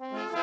Mm-hmm.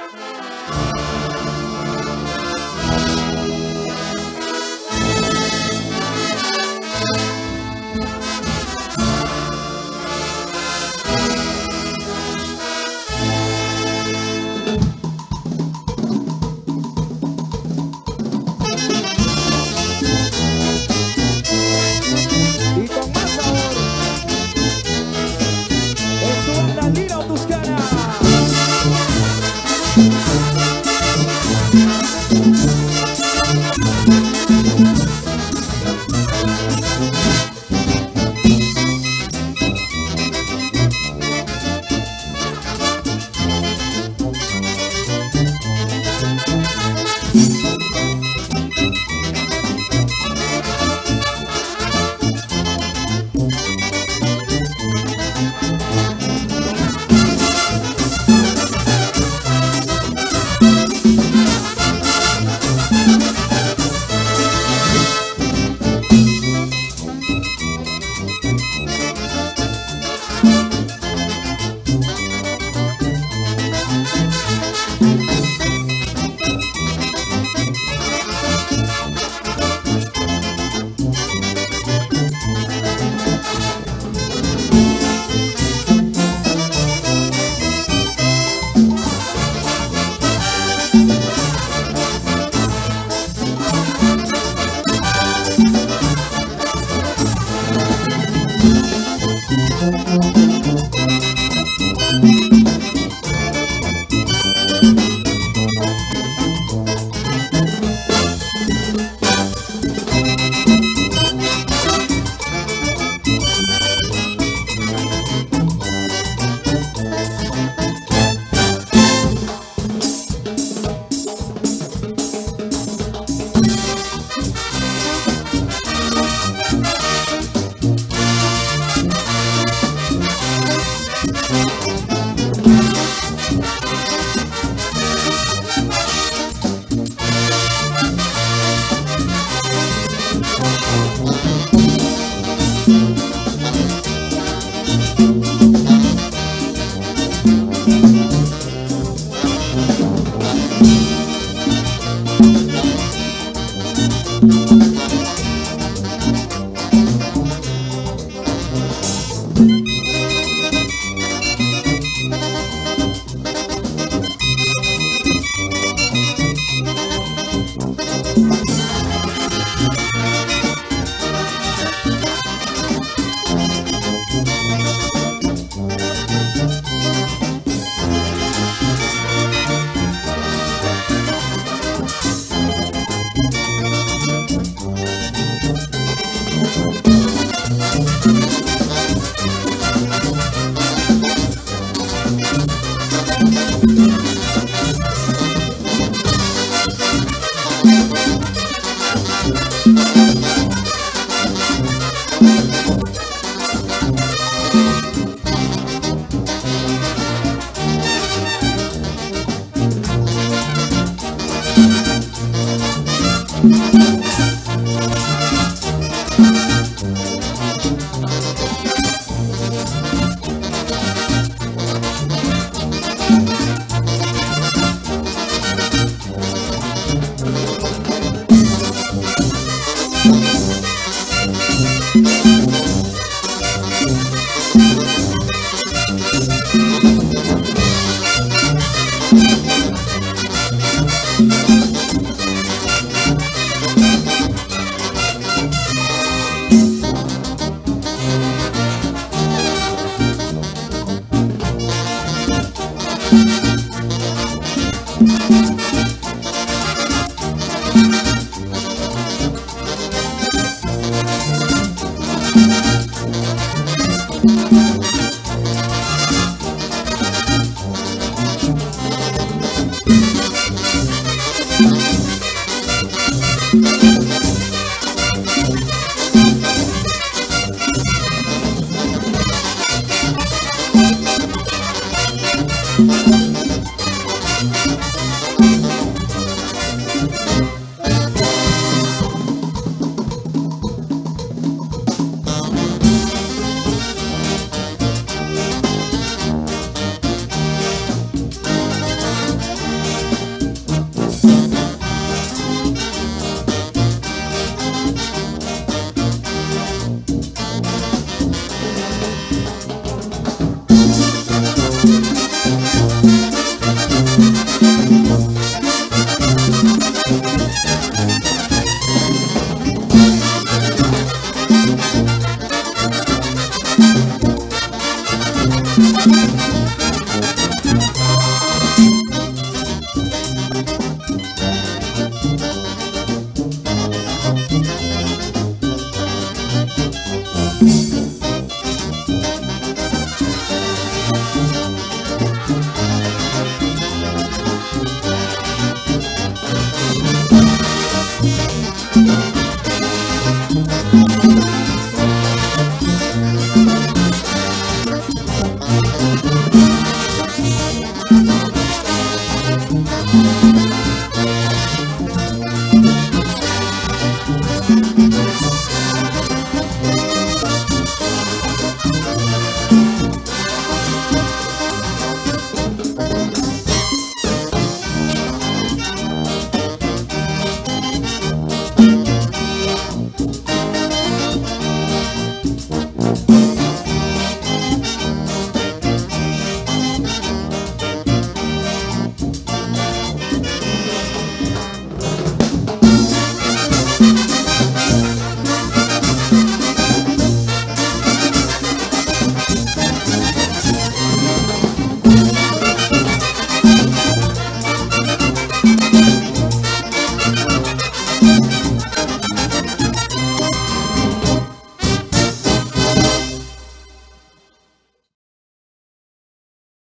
Thank